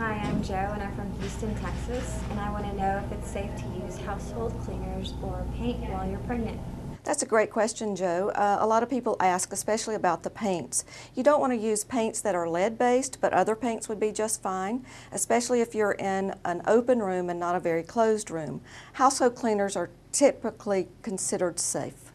Hi, I'm Joe and I'm from Houston, Texas, and I want to know if it's safe to use household cleaners or paint while you're pregnant. That's a great question, Joe. Uh, a lot of people ask, especially about the paints. You don't want to use paints that are lead-based, but other paints would be just fine, especially if you're in an open room and not a very closed room. Household cleaners are typically considered safe.